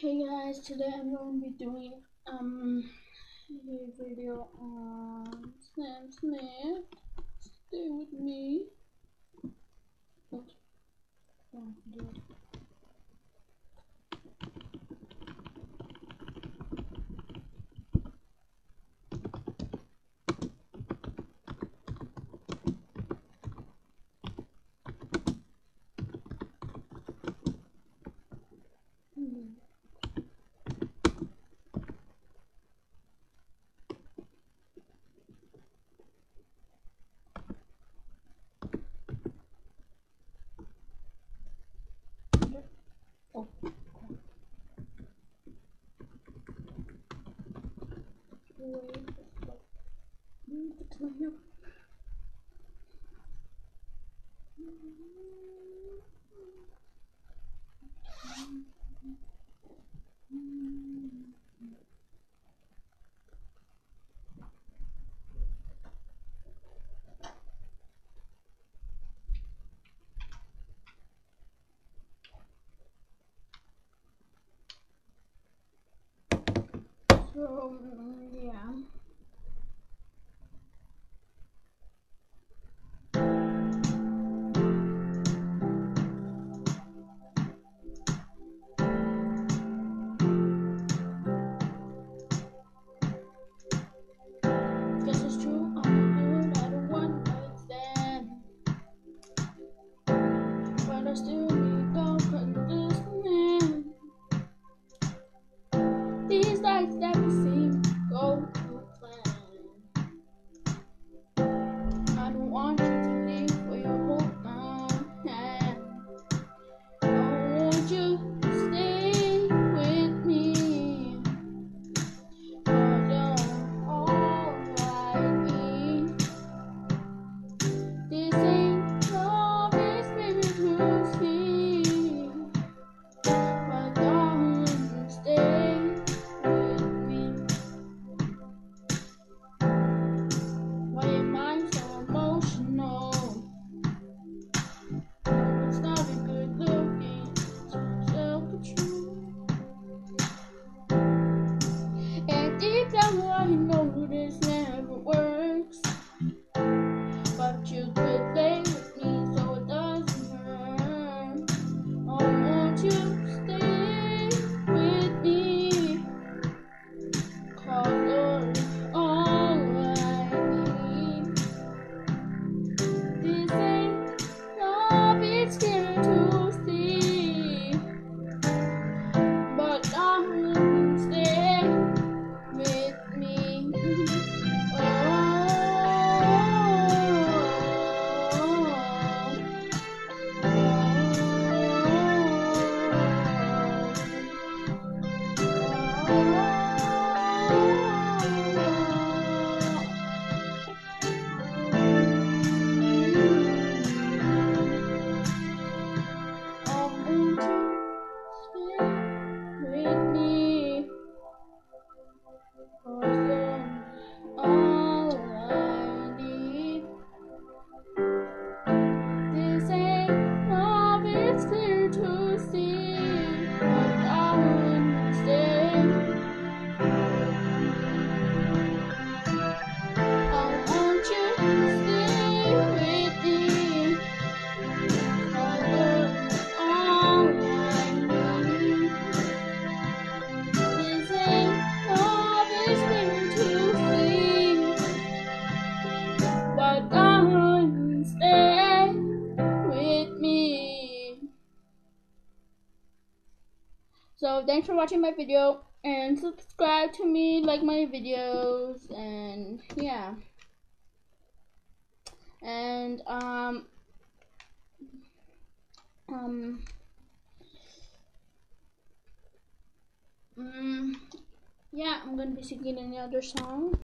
Hey guys, today I'm going to be doing um a video on Sam Smith. Stay with me. Oops. Oh, to you. So, yeah. So thanks for watching my video and subscribe to me, like my videos, and yeah. And um um um yeah, I'm gonna be singing another song.